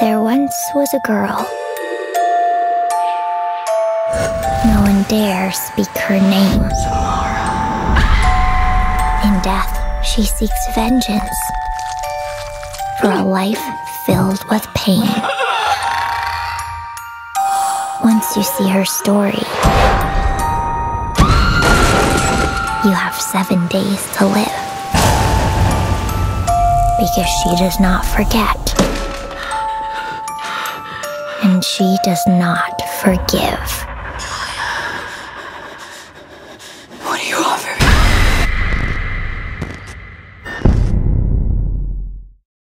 There once was a girl. No one dare speak her name. In death, she seeks vengeance for a life filled with pain. Once you see her story, you have seven days to live. Because she does not forget. And she does not forgive.